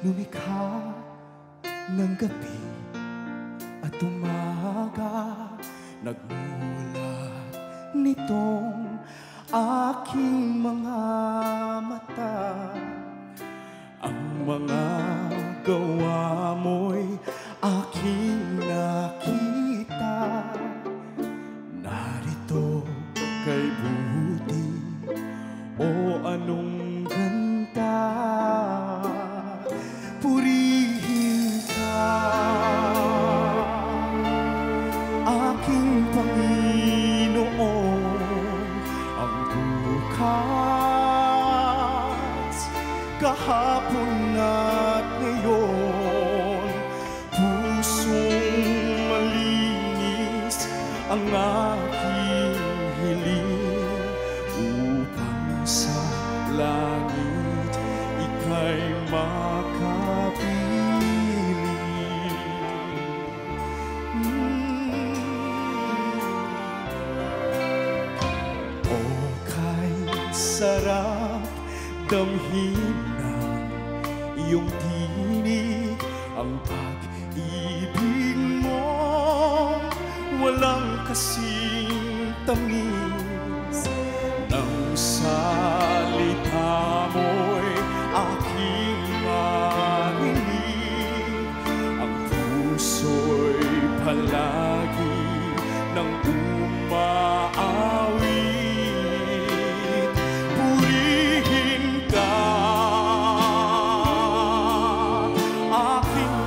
Lumikha ng gabi at umaga Nagmulat nitong aking mga mata. Ang mga gawa mo sarap. Damhin ng iyong tinig ang pag-ibig mo. Walang kasing tangin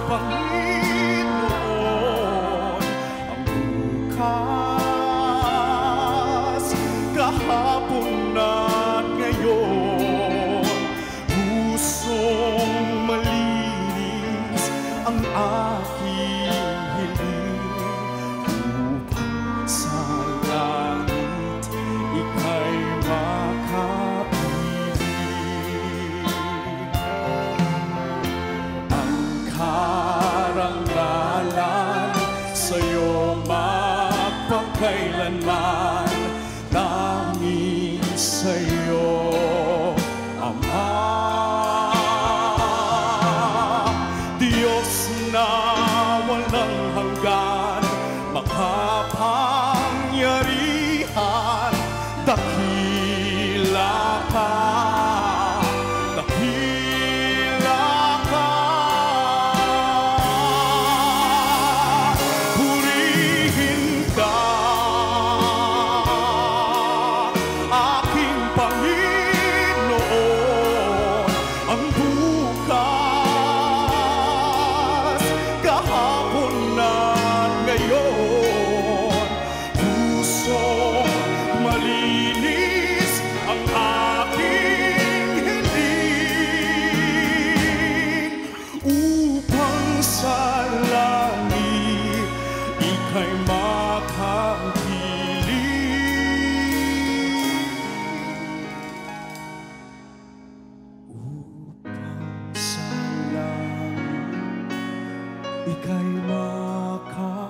光 kailanman tanging sa'yo, Ama. Diyos na walang hanggan, makakailanman ika'y makakalimutan